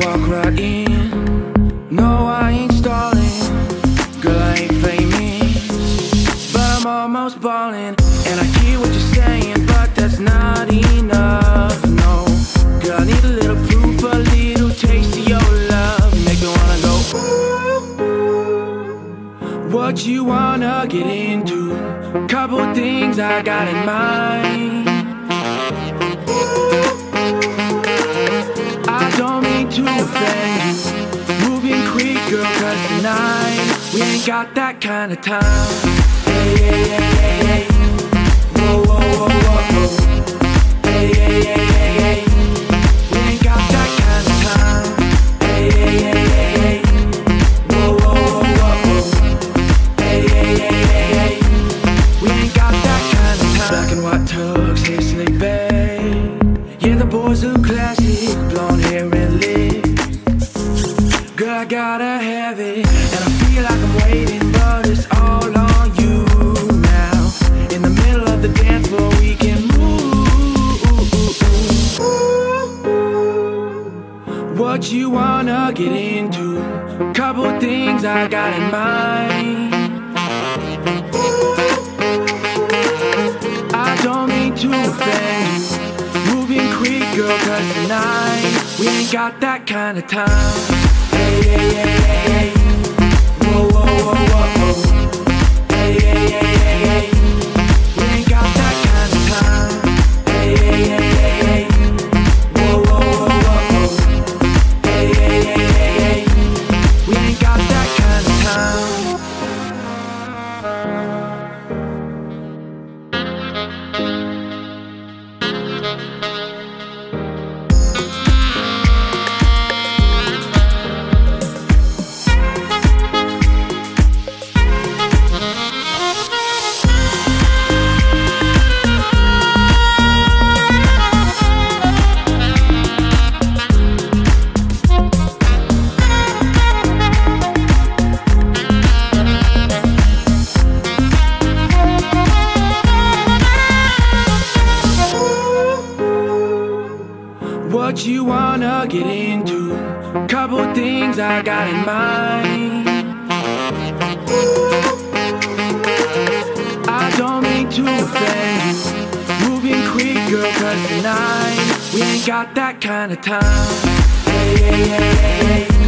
walk right in. No, I ain't stalling. Girl, I ain't famous. But I'm almost balling. And I hear what you're saying, but that's not enough. No, girl, I need a little proof, a little taste of your love. Make me wanna go, ooh. What you wanna get into? Couple things I got in mind. To offend you. Moving quick, girl, cause tonight we ain't got that kind of time. Hey, hey, hey, hey, hey. Whoa, whoa, whoa, whoa, whoa. Hey, hey, hey, hey, hey. We ain't got that kind of time. Hey. Whoa, whoa, whoa, whoa. We ain't got that kind of time. Black and white What you wanna get into? Couple things I got in mind. I don't mean to offend you. Moving quick, girl, cause tonight we ain't got that kind of time. Hey, hey, hey, hey, hey. You wanna get into? Couple things I got in mind. I don't mean to offend you. Moving quick, girl, cause tonight we ain't got that kind of time. Hey, hey, hey, hey, hey.